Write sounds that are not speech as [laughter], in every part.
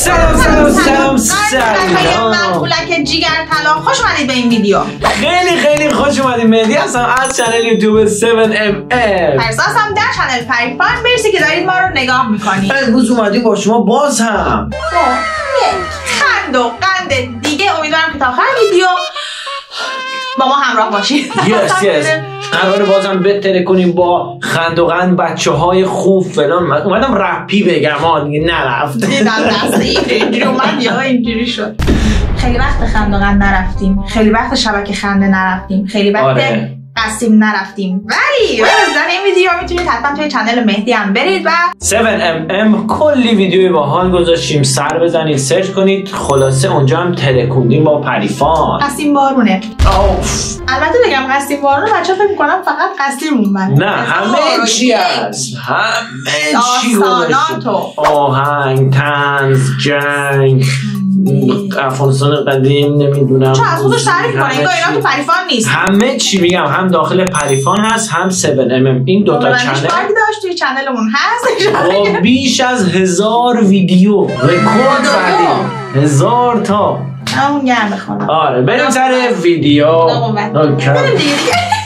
سلام سلام سلام سلام سلام. جیگر طلا. خوش اومدید به این ویدیو. خیلی خیلی خوش اومدید. مهدی هستم از channel یوتیوب 7 ام فرساسم در channel پریفان مرسی که دارید ما رو نگاه می‌کنید. امروز اومدیم با شما باز هم. خب خند و قند دیگه. امیدوارم که تا آخر ویدیو با ما همراه باشید yes yes قرار بازم بتره کنیم با خند و قند بچه های خوب فلان. من اومدم رپی بگم ها دیگه نرفت. دیدم دست اینجوری اومد یا اینجوری شد. خیلی وقت خند و قند نرفتیم. خیلی وقت شبکه خنده نرفتیم. خیلی وقت آره. قسیم نرفتیم. ولی از این ویدیو می‌تونید حتما توی channel مهدی هم برید و 7mm کلی ویدیوی باحال گذاشتیم. سر بزنید سرچ کنید. خلاصه اونجا هم ترکوندیم با پریفان. قسیم بارونه. اوف. البته بگم قسیم بارونه بچه فکر می‌کنم فقط قسیم اومد نه همه چی هست. همه چی گذاشتیم. آهنگ تنز جنگ. افغانستان قدیم نمی‌دونم. چه از خودش تعریف کنه انگار اینا تو پریفان نیست. همه چی میگم هم داخل پریفان هست هم 7mm این دوتا عمرنش چنل. داشت توی چنلمون هست؟ با بیش از هزار ویدیو. رکورد زدیم هزار تا. همون گرم بخونم آره بریم سر ویدیو. اوکی. بریم دیگه.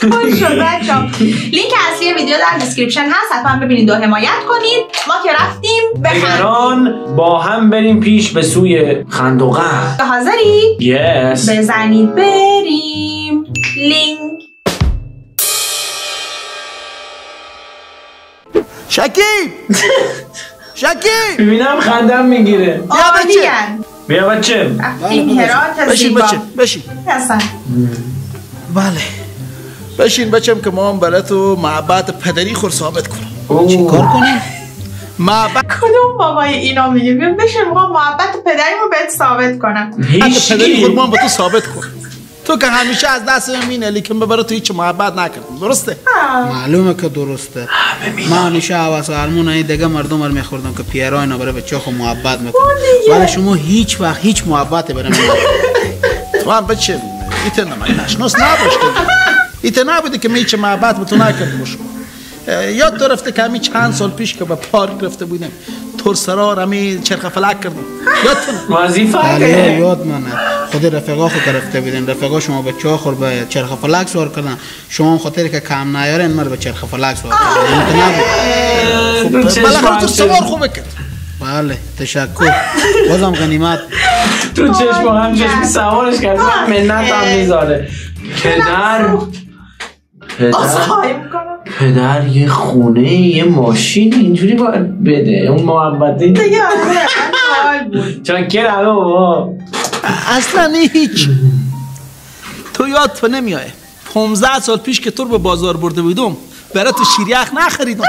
شد. لینک اصلی ویدیو در description هست حتما ببینید و حمایت کنید. ما که رفتیم نگران با هم بریم پیش به سوی خندوقه حاضری؟ yes بزنید بریم. لینک. شکیب! شکیب! ببینم خندم می‌گیره. بچه. عالیان بیا بچه. رفتیم هرات بشین زیبا بچه بشین. بله. بشین بچم که ما هم برای تو معبد پدری خور ثابت کنم. چی کار کنیم؟ معبد کدوم بابای اینا میگه؟ بیا بشین می‌خوام محبت پدریمو بهت ثابت کنم. هیچ پدری خور ما. هم به تو ثابت کن. تو که همیشه از دست مینه لیکن ببره تو هیچ محبت نکردی درسته؟ معلومه که درسته. من همیشه حواس آرمون این دیگه مردم رو میخوردم که پیرا اینا برای بچه خود محبت می‌کنم ولی شما هیچ وقت هیچ محبت برای من تو هم بچه ایت من نشناس نباشته ایت نبوده که من هیچ محبت به تو نکرده باشم اه، یاد تو رفته که همین چند سال پیش که به پارک رفته بودم ترسرا رمی چرخ فلک کردم یاد تو وظیفه یاد منه خود رفقا خود گرفته بودین رفقا شما بچه ها خور به چرخ فلک سوار کردن شما هم خاطر که کم نیارن مر به چرخ فلک سوار کردن بالاخره تو سوار خوبه کرد بله تشکر بازم غنیمت تو چشم هم چشم سوارش کرد من منت هم می‌ذاره پدر پدر پدر یه خونه یه ماشین اینجوری باید بده. اون محبتی دیگه آره، چاکر همه بابا. اصلا هیچ. تو یاد تو نمیای. 15 سال پیش که تو رو به بازار برده بودم برای تو شیریخ نخریدم.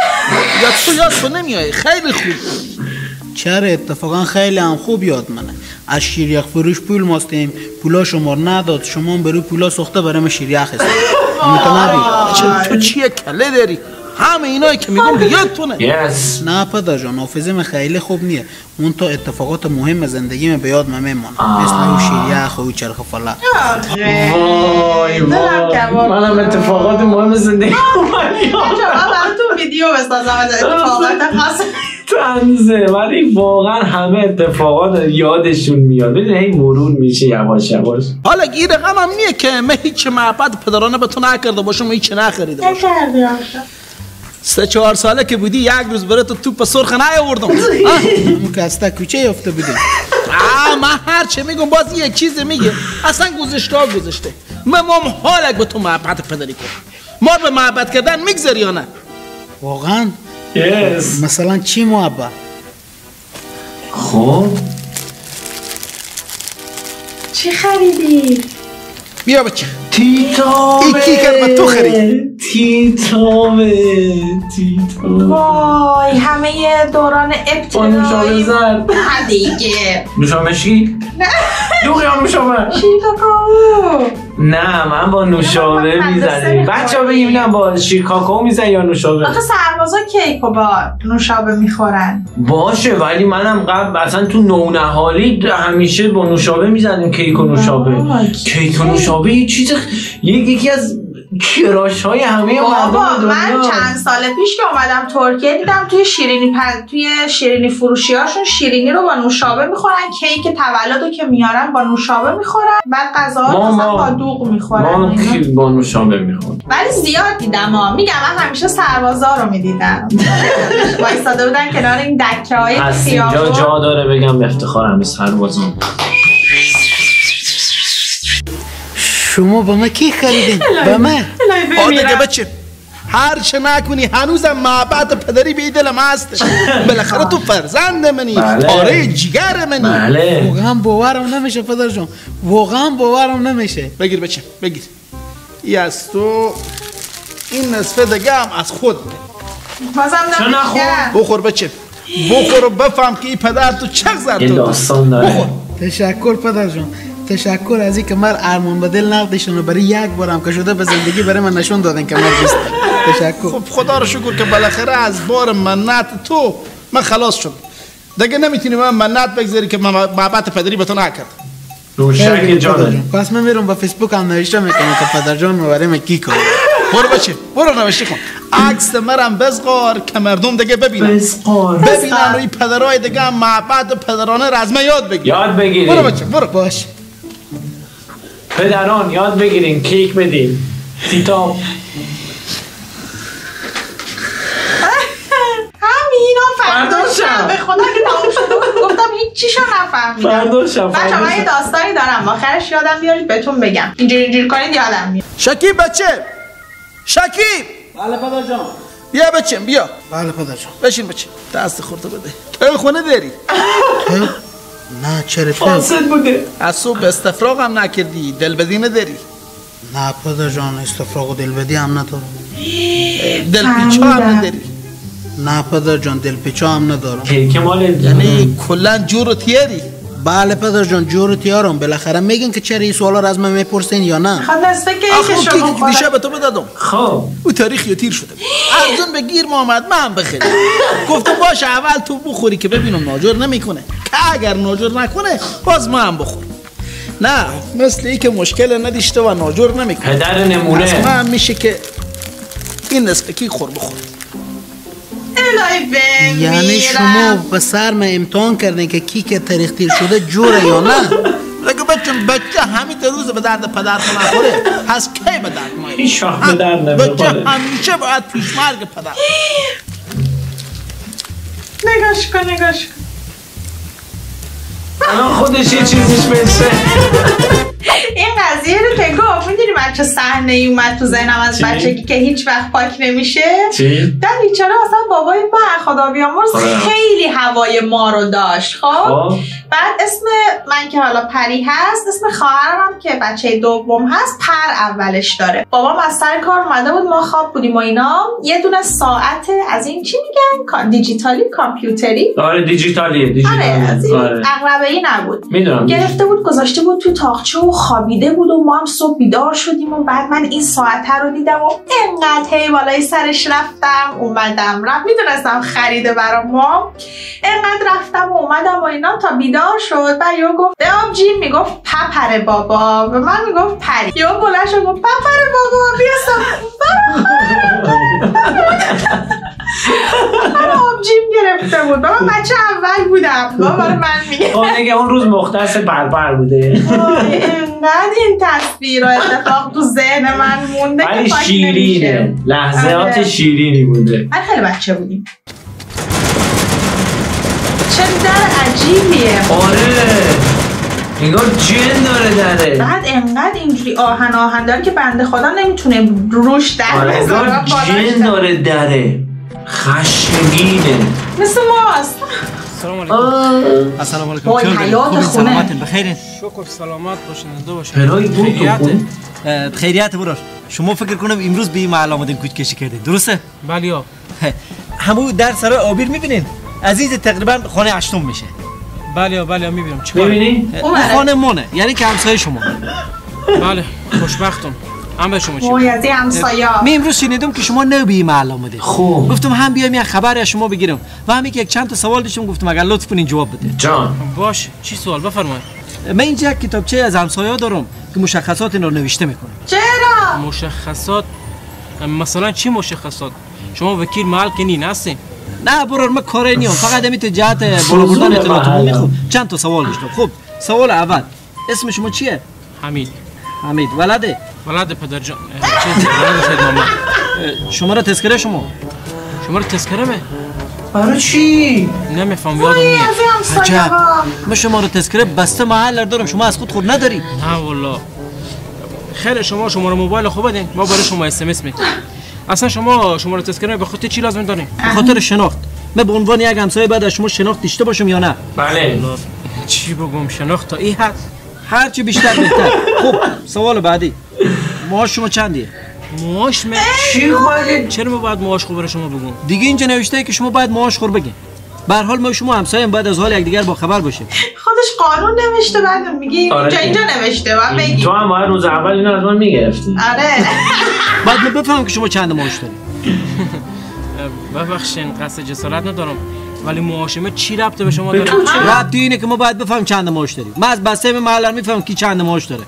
یا تو یاد تو نمیای. خیلی خوب. چرا اتفاقا خیلی هم خوب یاد منه. از شیریخ فروش پول ماستیم. پولا شما نداد. شما برو پولا سخته برای من شیریخ است. چه تو چیه کله داری؟ همه اینایی که میگم به یاد تو نه یس نه پدر جان حافظه خیلی خوب نیه. اون تا اتفاقات مهم زندگی به یاد من میمانه مثل او شیریخ و او چرخ فلک وای وای. منم اتفاقات مهم زندگی من براتون ویدیو بسازم از اتفاقات خاص تنزه ولی واقعا همه اتفاقات یادشون میاد. ببین هی مرور میشه یواش یواش. حالا گیر غمم نیه که من هیچ محبت پدرانه به تو نکرده باشم و هیچ نخریده باشم سه چهار ساله که بودی یک روز برای تو توپ سرخ نیاوردم. که از تا کوچه یافته بودیم آه من هر چه میگم باز یک چیز میگه. اصلا گذشته ها گذشته. من مام حالک به تو محبت پدری کنم ما به محبت کردن میگذری یا نه؟ واقعا یس مثلا چی محبت خب. چی خریدی؟ بیا بچه. تیتامه. این کی کرد به تو خرید؟ تیتامه. تیتامه. وای همه دوران با نوشابه ابتدایی زرد نه دیگه. نوشابه چی؟ دوغی هم نوشابه. شیکاکو نه من با نوشابه می‌زنیم. بچه ها بگیم با شیر کاکاو میزن یا نوشابه؟ آخه سربازا کیک با نوشابه می‌خورن. باشه ولی منم قبل اصلا تو نونهالی همیشه با نوشابه می‌زنیم کیک و نوشابه. کیک و نوشابه یه چیز یک- یکی از کراش های همه مردم من دنیا. چند سال پیش که اومدم ترکیه دیدم توی شیرینی پز... توی شیرینی فروشی هاشون شیرینی رو با نوشابه می‌خورن کیک تولد رو که میارن با نوشابه می‌خورن بعد غذا ما- ما- با دوغ ما می‌خورن کی با نوشابه می‌خورد ولی زیاد دیدم ها. میگم من همیشه سربازا رو می‌دیدم. [laughs] وایستاده بودن کنار این دکه های از اینجا خیابون. جا داره بگم به افتخار همه سربازان. شما به من کی خریدین؟ به الهی آده بمیرم. که بچه هر چه نکنی هنوزم معبد پدری به دلم هست. [laughs] بالاخره تو فرزند منی. بله. پاره جگر منی. بله. واقعا باورم نمیشه پدر جان. واقعا باورم نمیشه. بگیر بچه بگیر. ای از تو این نصفه دیگه هم از خود بازم. نخور؟ بخور بچه. بخور و بفهم که این پدر تو چه زر یه تو داستان بخور. تشکر پدر جان. تشکر از اینکه من ارمان به دل نقدشون رو برای یک بارم که شده به زندگی برای من نشون دادن که من دوست. تشکر. خب خدا رو شکر که بالاخره از بار منت تو من خلاص شد دیگه نمی‌تونی من منت بگذاری که من معبد پدری به تو نکرد روشک جان. پس من میرم با فیسبوک هم نوشته می‌کنم که پدر جان برای من کی کنه برو بچه برو نوشته کن. عکس مرم بزغار که مردم دیگه ببینن. بسقار ببینن روی پدرای دیگه هم معبد پدرانه رزمه یاد بگیر یاد برو بگیرین بچه برو. باش پدران یاد بگیرین کیک بدین. تیتا [laughs] همینا فردا شب. به خدا که بود گفتم هیچ چیشو نفهمیدم. فردا شب، بچه من یه. داستانی دارم. آخرش یادم بیارید بهتون بگم. اینجوری اینجوری کنید یادم میاد. شکیب بچه. شکیب. بله پدر جان. بیا بچه بیا. بله پدر جان. بشین بچه. دست خورده بده. تو خونه داری؟ [laughs] نه چرا؟ فاسد بوده. از صبح استفراغ هم نکردی دل بدینه داری نه پدر جان استفراغ و دلبدی هم ندارم. دل پیچا هم. نداری؟ نه پدر جان دلپیچا هم ندارم. مال یعنی کلا جور و تیری؟ بله پدر جان جور تیارم. بالاخره میگن که چرا این سوالا رو از من می‌پرسین یا نه؟ خب نصفه که که شما به تو بدادم. خب. او تاریخ یا تیر شده. ارزون به گیر محمد من بخیر. گفتم باشه اول تو بخوری که ببینم ناجور نمی‌کنه. که اگر ناجور نکنه باز ما هم بخور نه مثل ای که مشکل نداشته و ناجور نمی‌کنه. پدر از نمونه من میشه که این نصف کی خور بخور یعنی شما به سر من امتحان کردین که کی که تاریخ تیر شده جوره یا نه؟ بگو بچه بچه همین روز به درد پدر تو نخوره. پس کی به درد ما؟ هیچ به درد بچه نمی‌خوره. همیشه باید پیش مرگ پدر. نگاش کن نگاش کن. الان خودش یه چیزیش مثل این قضیه رو که گفت می‌دونی بچه صحنه ای اومد تو ذهنم از؟ بچگی که هیچ وقت پاک نمیشه. چی؟ در بیچاره مثلا بابای من خدا بیامرز آره. خیلی هوای ما رو داشت خب؟ خب. بعد اسم من که حالا پری هست اسم خواهرم که بچه دوم هست پر اولش داره. بابام از سر کار اومده بود ما خواب بودیم و اینا. یه دونه ساعت از این چی میگن؟ دیجیتالی کامپیوتری؟ آره دیجیتالیه آره از این آره. نبود. می‌دونم گرفته بود گذاشته بود تو تاقچه و خوابیده بود و ما هم صبح بیدار شدیم و بعد من این ساعته رو دیدم و انقدر هی بالای سرش رفتم. اومدم. رفت می‌دونستم خریده برا ما انقدر رفتم و اومدم و اینا تا بیدار شد. بعد یهو گفت به آبجی می‌گفت پپر بابا. به من می‌گفت پری. یهو بلند شد گفت پپر بابا. بیا من آبجیم گرفته بود. بابا بچه اول بودم. بابا من میگه دیگه اون روز مختص بربر بوده. انقدر این تصویر و اتفاق تو ذهن من مونده ولی شیرینه. لحظات آره. شیرینی بوده. من خیلی بچه بودیم. چه در عجیبیه. آره. انگار جن داره دره. بعد انقدر اینجوری آهن آهن داره که بنده خدا نمی‌تونه روش در آره بذاره و بالاش جن داره دره. خشمگینه مثل ماست. سلام علیکم. آه. السلام علیکم. وای،؟ حیات؟ خونه. سلامتین؟ بخیرین؟ شکر سلامت باشین زنده باشین. خیریت؟ خیریت براش شما فکر کنم امروز به این محل آمدین کوچ کشی کردین. درسته؟ بله آب. همون در سرای آبیر می‌بینین. عزیز تقریبا خانه هشتم میشه. بله آب بله آب می‌بینم. چیکار؟ اون خانه مونه یعنی که همسایه شما. بله خوشبختم. هم به شما چی این همسایا می امروز شنیدم که شما نو به این محل آمدین خوب. گفتم هم بیام یک خبر از شما بگیرم. و همین که یک چند تا سوال داشتم گفتم اگر لطف کنین جواب بده. جان. باش چی سوال؟ بفرمایید. من اینجا یک کتابچه از همسایه دارم که مشخصات این رو نوشته می‌کنه چرا؟ مشخصات؟ مثلا چی مشخصات؟ شما وکیل محل که نین هستین نه برو من کاری نیام فقط همین تو جهت بالا بردن اطلاعات عمومی خوب چند تا سوال داشتم. خب سوال اول. اسم شما چیه؟ حمید. حمید. ولده. ولد پدر جان چیز ولد سید محمد شما را تذکره شما. شما رو تذکره به برای چی؟ نمیفهم یادم همسایه عجب. من شما رو تذکره بسته محل دارم. شما از خود خود نداری. نه والله. خیر شما شماره موبایل خوب بدین. ما برای شما اس ام اس اصلا شما شماره تذکره به خاطر چی لازم دارین؟ به خاطر شناخت. من به عنوان یک همسایه بعد از شما شناخت داشته باشم یا نه؟ بله. چی بگم؟ شناخت تا این حد. هر چی بیشتر بهتر. [laughs] خب سوال بعدی. معاش شما چندیه؟ معاش من چی خواهی؟ چرا ما باید معاش خوب برای شما بگم دیگه اینجا نوشته که شما باید معاش خور بگین. به هر حال ما شما همسایه بعد از حال یکدیگر با خبر باشیم. خودش قانون نوشته بعد میگی آره. اینجا اینجا نوشته بعد بگی. تو هم باید روز اول اینو از من می‌گرفتی. آره. [laughs] بعد من بفهمم که شما چند معاش دارید. [laughs] ببخشین قصد جسارت ندارم. ولی معاشمه چی ربطه به شما داره؟ ربطی اینه که ما باید بفهمیم چند معاش داریم. من از بسته محل می‌فهمم کی چند معاش داره.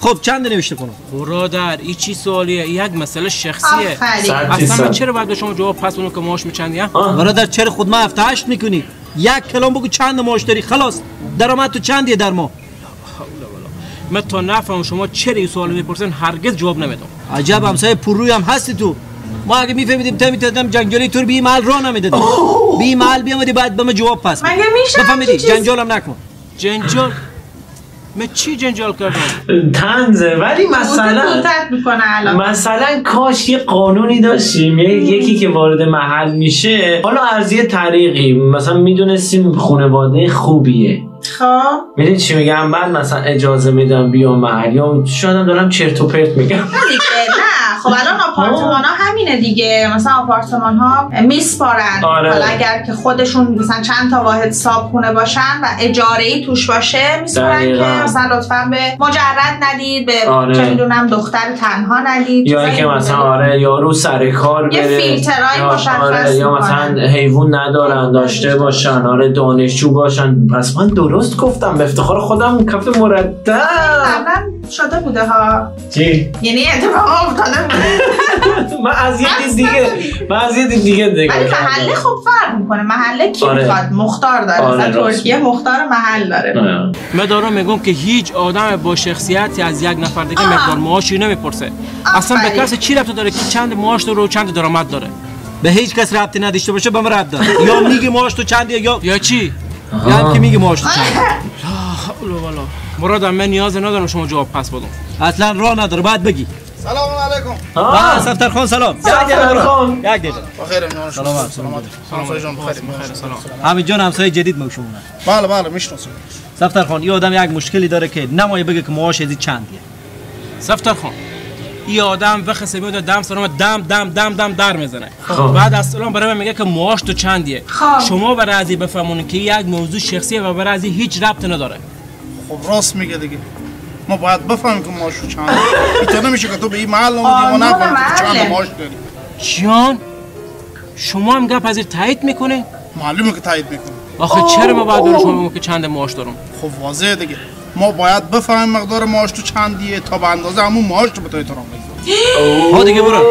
خب چند نوشته کنم برادر این چی سوالیه؟ یک مسئله شخصیه. اصلا من. چرا باید به شما جواب پس اونو که معاش میچندی. برادر چرا خود ما هفته هشت می‌کنی؟ یک کلام بگو چند معاش داری؟ خلاص درآمد تو چندیه در ما؟ من تا نفهم شما چرا این سوال می‌پرسن هرگز جواب نمیدم. عجب همسایه پرروی هم هستی تو. ما اگه میفهمیدیم تا میتادم جنجالی تو بی محل راه نمی‌دادیم. بی محل بیامدی بعد به ما جواب پس. مگه میشه هم نکن. جنجال من چی جنجال کردم؟ تنزه ولی مثلا مثلا کاش یه قانونی داشتیم. یکی که وارد محل میشه. حالا از یه طریقی. مثلا می‌دونستیم خانواده خوبیه. خب می‌دونی چی میگم بعد مثلا اجازه میدم بیام محل یا شاید هم دارم چرت و پرت میگم دیگه نه خب الان [laughs] آپارتمان ها همینه دیگه مثلا آپارتمان ها میسپارن آره. حالا اگر که خودشون مثلا چند تا واحد صابخونه باشن و اجاره ای توش باشه میسپارن. که مثلا لطفا به مجرد ندید به آره. چه می‌دونم دختر تنها ندید یا اینکه مثلا. آره یارو سر کار یه بره یا مشخص آره یا. مثلا حیوان ندارن داشته باشن آره دانشجو باشن پس من درست گفتم به افتخار خودم کف مرتب. قبلا شده بوده ها. چی؟ یعنی اتفاق افتاده بوده. [laughs] من از یه دید دیگه [laughs] من از یه دید دیگه دیگه ولی محله خب فرق می‌کنه. محله کی آره. می‌خواد؟ مختار داره. آره،. ترکیه مختار محل داره. آره. من دارم میگم که هیچ آدم با شخصیتی از یک نفر دیگه. مقدار معاشی نمی‌پرسه. اصلا به. کسی چی ربط داره که چند معاش داره و چند درآمد داره؟ به هیچ کس ربطی نداشته باشه به ما ربط داره. [laughs] یا میگی معاش تو چندیه یا یا چی؟ یا هم که میگی معاش تو چند برادر من نیاز ندارم شما جواب پس بدم. اصلا راه نداره بعد بگی. سلام علیکم. آه. سفتر خان سلام. یک سفتر دقیقه. خان. یک دقیقه. بخیر جان سلامت، سلامت. سلامت. جان بخیر سلام. همین جان همسایه جدید ما شما بله بله می‌شناسم. سفتر خان یه آدم یک مشکلی داره که نمایه بگه که معاش ازی چندیه. سفتر خان. این آدم وقت میاد دم سلام دم دم دم دم در می‌زنه. خب. بعد از سلام برای من میگه که معاش تو چندیه؟ خب. شما برای ازی بفهمون که یک موضوع شخصیه و برای ازی هیچ ربط نداره. خب راست میگه دیگه. ما باید بفهمیم که ماشو چند. اینطور نمیشه که تو به این محل اومدی ما نفهمیم که. چند ماش داری. جان شما هم گپ از این تایید می‌کنه معلومه که تایید می‌کنه. آخه چرا ما باید شما بگم که چند معاش دارم؟ خب واضحه دیگه. ما باید بفهمیم مقدار ماش تو چندیه تا به اندازه همون ماش تو احترام بذاریم ها دیگه برو.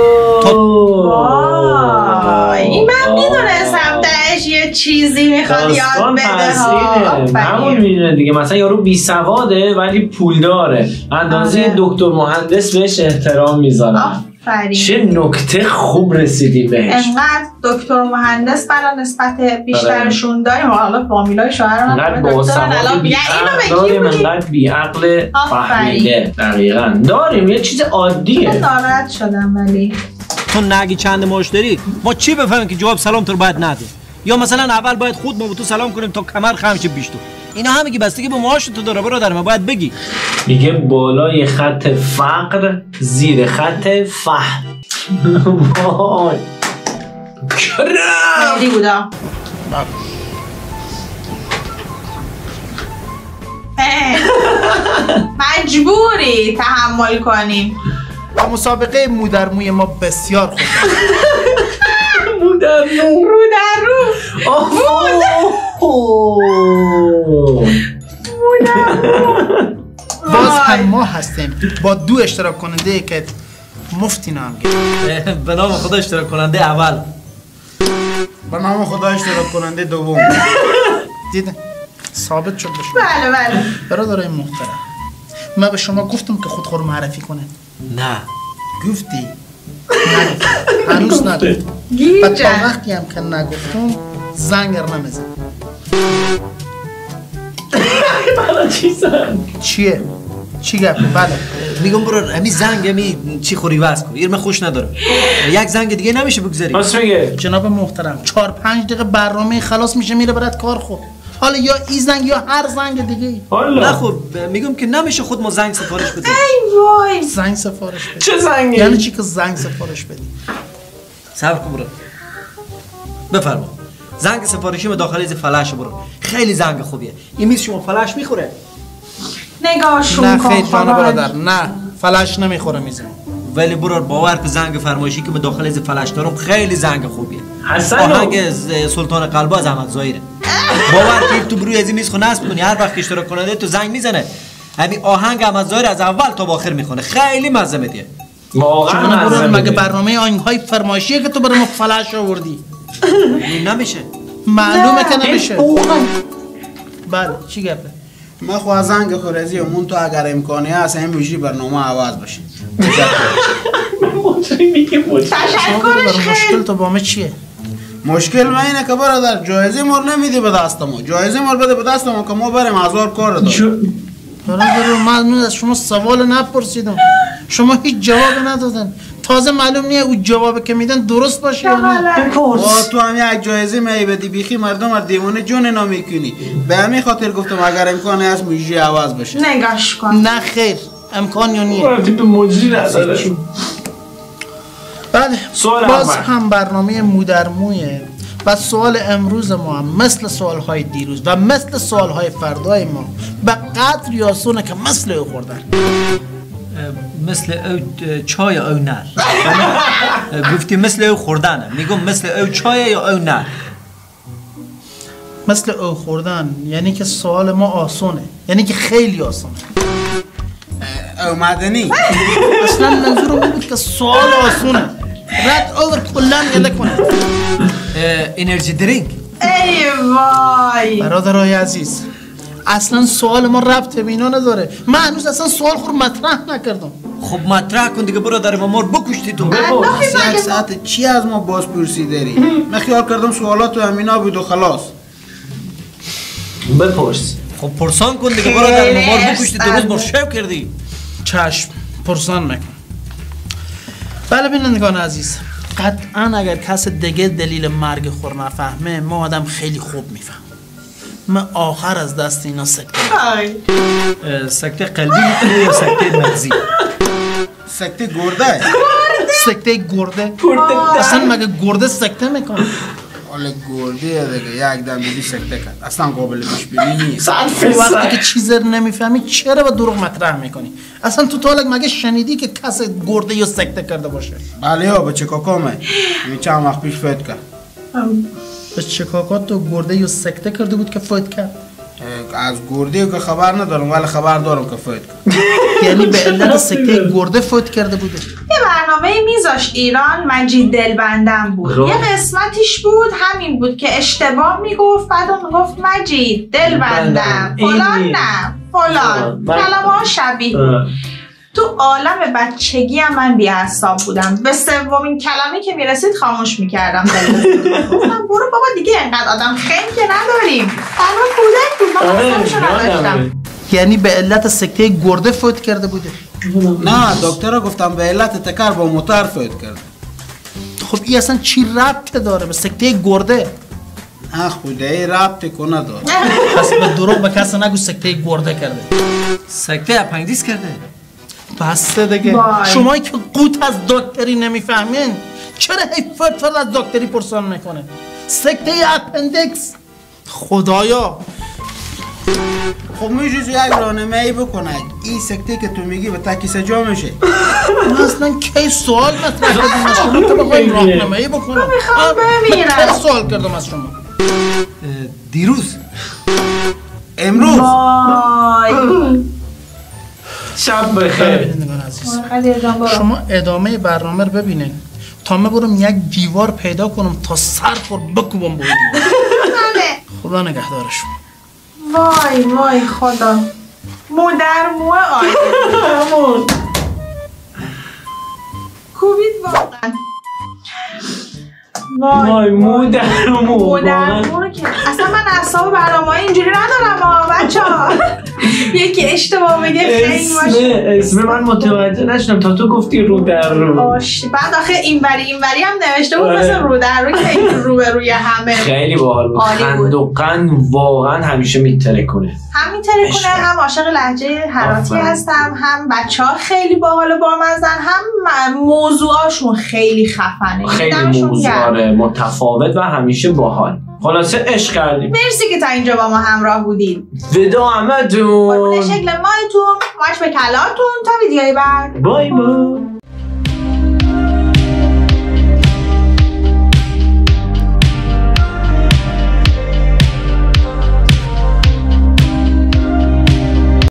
وای، این من می‌دونستم تهش یه چیزی می‌خواد یاد بده. همون. می‌دونه دیگه. مثلا یارو بی سواده ولی پول داره اندازه آره. دکتر مهندس بهش احترام می‌ذارن آفرین. چه نکته خوب رسیدیم بهش. انقدر دکتر مهندس برای نسبت بیشترشون داریم. حالا فامیلای شوهر من انقدر همه با دکترن. بی داریم؟ انقدر بی عقل. فهمیده. دقیقا. داریم. یه چیز عادیه. ناراحت شدم ولی. تو نگی چند معاش داری؟ ما چی بفهمیم که جواب سلام تو رو باید نده؟ یا مثلا اول باید خود ما به تو سلام کنیم تا کمر خم شه بیش تو اینا همه که بستگی به معاش تو داره برادر ما باید بگی. میگه بالای خط فقر زیر خط فهم. وای. کرم بودا. اه. مجبوری تحمل کنیم. و مسابقه مودرموی ما بسیار خوب. مودر رو. در رو. باز هم ما هستیم با دو اشتراک کننده که مفتی نام به نام خدا اشتراک کننده اول. به نام خدا اشتراک کننده دوم. دیدن ثابت شد شما. بله بله. برادرای محترم من به شما گفتم که خودخور معرفی کنه. نه. گفتی؟ نگفتی هنوز نگفتم گیجه. وقتی هم که نگفتم زنگر نمیزن چیه؟ چی گپه؟ بله. میگم برو همین زنگ همی چی خوری؟ وز کن یه من خوش ندارم یک زنگ دیگه نمیشه بگذاری. راست میگه. جناب محترم چهار پنج دقیقه برنامه خلاص میشه میره برات کار خود حالا یا این زنگ یا هر زنگ دیگه نه حالا خب میگم که نمیشه خود ما زنگ سفارش بدیم. ای وای. زنگ سفارش بدی چه زنگی؟ یعنی چی که زنگ سفارش بدی صبر کن برو. بفرما. زنگ سفارشی ما داخل از فلش برو. خیلی زنگ خوبیه. این میز شما فلش می‌خوره؟ نگاهشون نه کن جان خدا. برادر نه فلش نمی‌خوره میزن ولی برو باور که زنگ فرمایشی که ما داخل از فلش دارم خیلی زنگ خوبیه. حسن آهنگ سلطان قلبا از احمد ظاهره باور که تو بروی از این میز خو نصب کنی هر وقت اشتراک کننده تو زنگ می‌زنه. همین آهنگ احمد ظاهر از اول تا آخر می‌خونه. خیلی مزه میده. واقعا مگه. برنامه آهنگ های فرمایشیه که تو برای ما فلش آوردی؟ [laughs] نمیشه. معلومه که نمیشه. واقعا. بله چی گپه من خواهد زنگ خورزی و مون تو اگر امکانی هست همین بوجی برنامه عوض بشه. [laughs] تشکرش مشکل تو با من چیه؟ مشکل من اینه که برادر جایزه مر نمیدی به دست ما. جایزه مر بده به دست ما که ما بریم هزار کار داریم. برادر من از شما سوال نپرسیدم. شما هیچ جواب ندادن. تازه معلوم نیه او جواب که میدن درست باشه یا نه. با تو هم یک جایزه می بدی بیخی مردم از دیوانه جون نمی کنی به همین خاطر گفتم اگر امکانی هست موجی عوض بشه نگاش کن. نه خیر. امکان یا نیه به مجری نداره بله. سوال باز. هم برنامه مودرمویه و سوال امروز ما هم. مثل سوال های دیروز و مثل سوال های فردای ما. به قدر یاسونه که مثل او خوردن. مثل او چای او نه [laughs] گفتی مثل او خوردنه. میگم مثل او چای یا او نه مثل او خوردن یعنی که سوال ما آسونه. یعنی که خیلی آسونه. او مدنی [laughs] اصلا منظورم بود که سوال آسونه. رد اوور کلن یله کنه. انرژی درینک. ای وای. برادرای عزیز. اصلا سوال ما ربط به اینا نداره. من هنوز اصلا سوال خور مطرح نکردم. خب مطرح کن دیگه برادر ما مار بکشتی تو یک ساعت چی از ما باز پرسی داری؟ من خیال کردم سوالات تو همینا بود و خلاص. بپرس. خب پرسان کن دیگه برادر ما مار بکشتی درست مار احسن. شب کردی. چشم پرسان میکن بله بینندگان عزیز قطعا اگر کس دیگه دلیل مرگ خور نفهمه ما آدم خیلی خوب میفهم من آخر از دست اینا سکته. سکته قلبی می‌کنی یا سکته مغزی؟ سکته گرده. سکته گرده. اصلا مگه گرده سکته می‌کنه؟ حالا گرده دیگه. یک دم دیدی سکته کرد. اصلا قابل پیش بینی نیست. وقتی که چیز رو نمی‌فهمی چرا با دروغ مطرح می‌کنی؟ اصلا تو تا حالی مگه شنیدی که کس گرده یا سکته کرده باشه؟ بله ها بچه کاکامه. همین چند وقت پیش فیت کرد. بچه کاکات تو گرده یا سکته کرده بود که فوت کرد؟ از گرده که خبر ندارم ولی خبر دارم که فیت کرد. [laughs] یعنی به علت سکته گرده فوت کرده بوده یه برنامه میذاش ایران مجید دلبندم بود. یه قسمتیش بود همین بود که اشتباه می‌گفت بعد اون گفت مجید دلبندم. فلان. نه. فلان. کلمه ها شبیه. تو عالم بچگی هم من بیعصاب بودم. به سومین کلمه که می‌رسید خاموش می‌کردم. گفتم برو بابا دیگه انقدر آدم خیم که نداریم. برای کودک بود. من آره نداشتم. یعنی به علت سکته گرده فوت کرده بوده. نه دکتر گفتم به علت تکر با موتر فیت کرد خب این اصلا چی ربط داره به سکته گرده؟ اه خدایی ربطی کنه دار پس به دروغ به کسی نگو سکته گرده کرده. سکته اپندیس کرده. بسته دیگه. شما که قوت از دکتری نمی‌فهمین. چرا هی فرد فرد از دکتری پرسان می‌کنه؟ سکته اپندکس خدایا. خب میجوز یک راهنمایی ای بکنه. این سکته که تو میگی به تکی سجا میشه. من اصلا کی سوال مطرح کردم از شما؟ که بخوایم راهنمایی بکنم می‌خوام آه، من بمیرم. کی سوال کردم از شما؟ دیروز. امروز. وای. شب بخیر. شما ادامه برنامه رو ببینین. تا من برم یک دیوار پیدا کنم تا سر خور بکوبم دیوار. خدا نگهدارشون وای وای خدا. مو در مو آیه کوبید واقعا. وای وای مو در مو در اصلا من اعصاب برنامه اینجوری ندارم ها بچه ها [laughs] یکی اشتباه بگه خیلی اسم من متوجه نشدم. تا تو گفتی رو در رو. بعد آخه اینوری اینوری هم نوشته بود آره. مثل رو در رو که این [laughs] رو به روی همه خیلی باحال بود. عالی بود. خند و قند واقعا همیشه میتره کنه. همین ترکونه هم عاشق لحجه هراتی. هستم هم بچه ها خیلی باحال بامزن هم موضوعاشون خیلی خفنه. خیلی دمشون موضوع. آره، متفاوت و همیشه باحال. خلاصه عشق کردیم. مرسی که تا اینجا با ما همراه بودید ودا قربون همتون شکل ماهتون ماش به کلاتون. تا ویدیوی بعد. بای بای.